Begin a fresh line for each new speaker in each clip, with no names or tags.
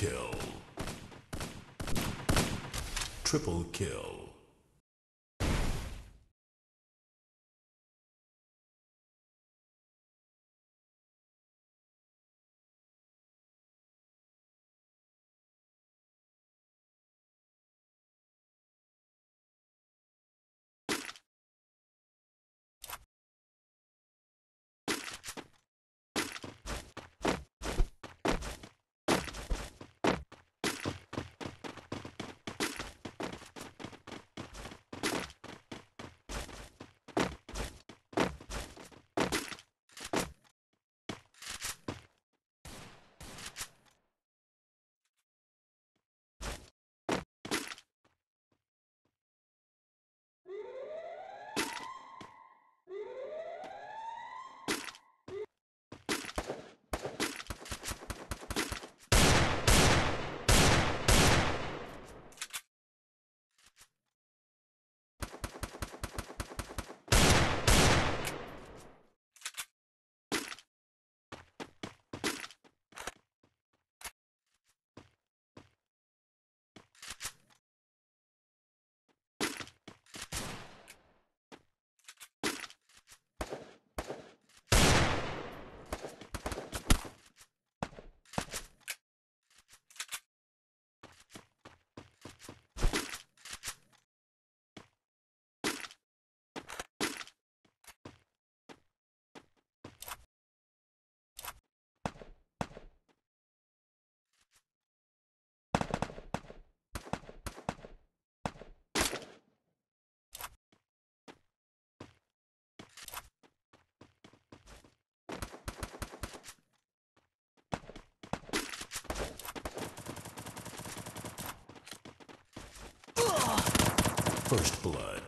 kill. Triple kill. First blood.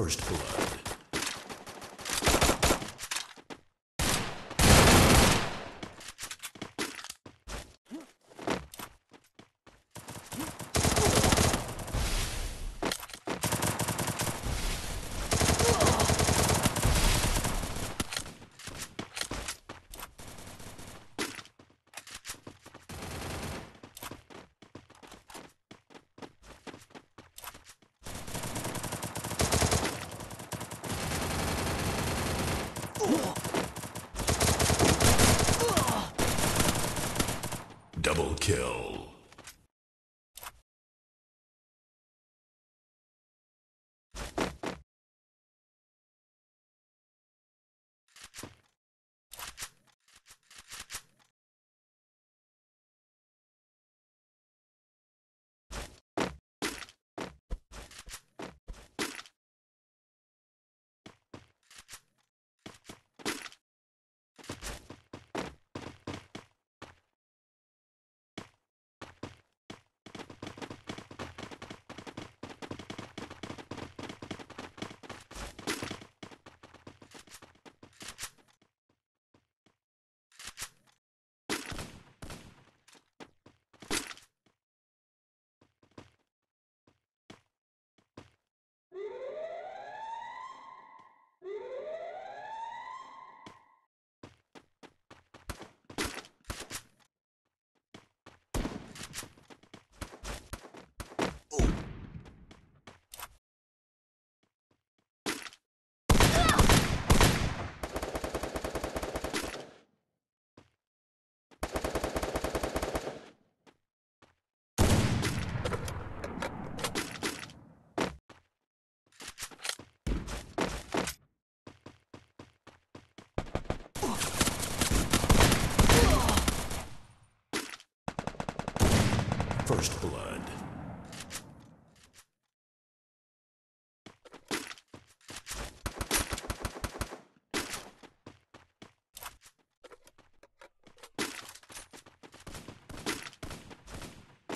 First blood.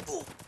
Double